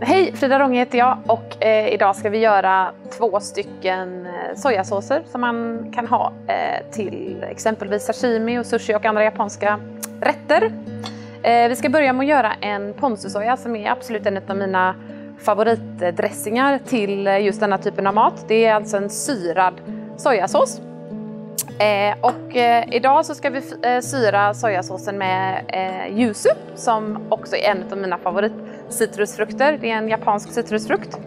Hej, Frida Ronge heter jag och eh, idag ska vi göra två stycken eh, sojasåser som man kan ha eh, till exempelvis sashimi och sushi och andra japanska rätter. Eh, vi ska börja med att göra en ponzusoja som är absolut en av mina favoritdressingar till eh, just denna typen av mat. Det är alltså en syrad sojasås. Eh, och eh, idag så ska vi eh, syra sojasåsen med eh, yuzu som också är en av mina Citrusfrukter, Det är en japansk citrusfrukt.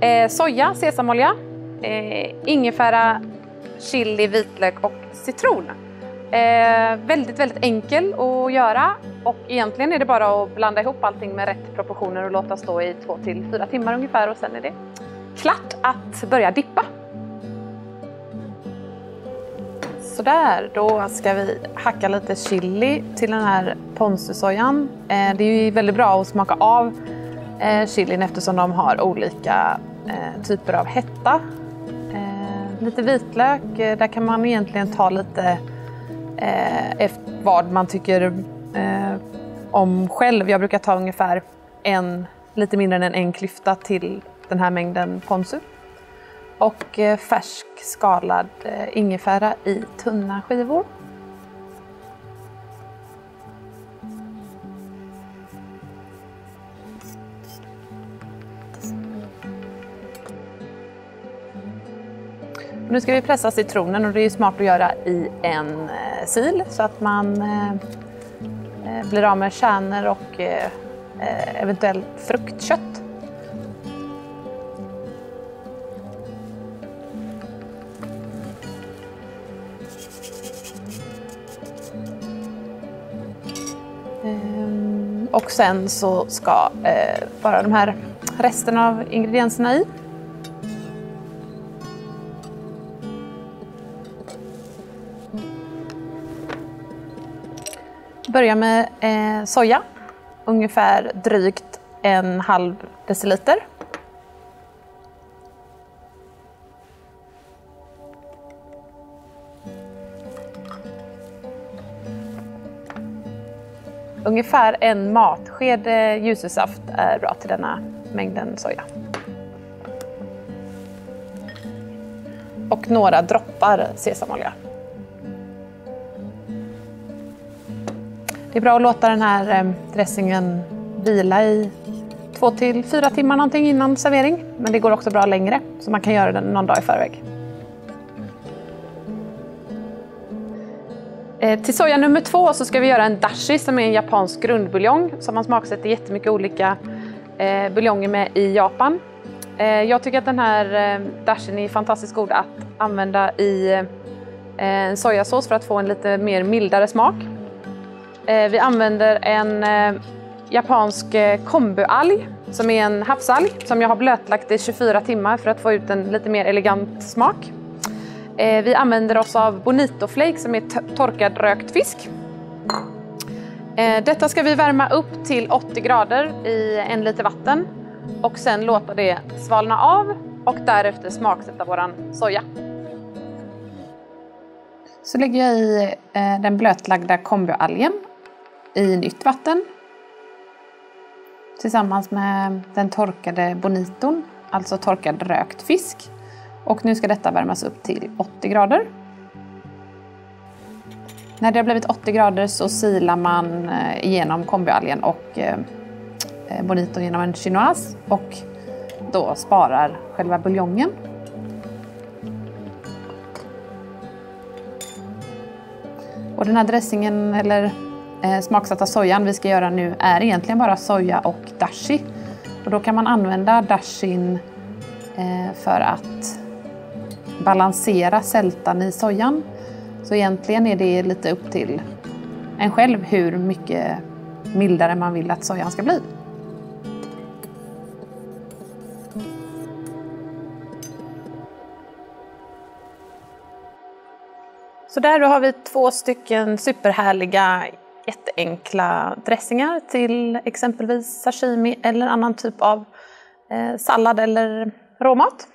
Eh, soja, sesamolja, eh, ingefära, chili, vitlök och citron. Eh, väldigt, väldigt enkel att göra och egentligen är det bara att blanda ihop allting med rätt proportioner och låta stå i två till fyra timmar ungefär och sen är det klart att börja dippa. Sådär, då ska vi hacka lite chili till den här ponzusojan. Eh, det är ju väldigt bra att smaka av eh, chilin eftersom de har olika eh, typer av hetta. Lite vitlök, där kan man egentligen ta lite efter vad man tycker om själv. Jag brukar ta ungefär en, lite mindre än en klyfta till den här mängden ponzu och eh, färsk skalad eh, ingefära i tunna skivor. nu ska vi pressa citronen och det är smart att göra i en eh, sil så att man blir av med kärnor och eventuellt fruktkött. Och sen så ska eh, bara de här resten av ingredienserna i. Börja med eh, soja, ungefär drygt en halv deciliter. Ungefär en matsked eh, yuzusaft är bra till denna mängden soja. Och några droppar sesamolja. Det är bra att låta den här eh, dressingen vila i två till fyra timmar någonting innan servering. Men det går också bra längre, så man kan göra den någon dag i förväg. Eh, till soja nummer två så ska vi göra en dashi som är en japansk grundbuljong som man smaksätter jättemycket olika eh, buljonger med i Japan. Eh, jag tycker att den här dashin är fantastiskt god att använda i en sojasås för att få en lite mer mildare smak. Vi använder en japansk kombualg som är en havsalg som jag har blötlagt i 24 timmar för att få ut en lite mer elegant smak. Eh, vi använder oss av Bonito Flake som är torkad rökt fisk. Eh, detta ska vi värma upp till 80 grader i en liter vatten och sen låta det svalna av och därefter smaksätta våran soja. Så lägger jag i eh, den blötlagda kombualgen i nytt vatten tillsammans med den torkade boniton, alltså torkad rökt fisk och nu ska detta värmas upp till 80 grader. När det har blivit 80 grader så silar man eh, igenom kombialgen och eh, eh boniton genom en chinoise och då sparar själva buljongen. Och den här dressingen, eller eh, smaksatta sojan vi ska göra nu, är egentligen bara soja och dashi. Och då kan man använda dashin eh, för att balansera sältan i sojan. Så egentligen är det lite upp till en själv hur mycket mildare man vill att sojan ska bli. Så där då har vi två stycken superhärliga jätteenkla dressingar till exempelvis sashimi eller annan typ av eh, sallad eller råmat.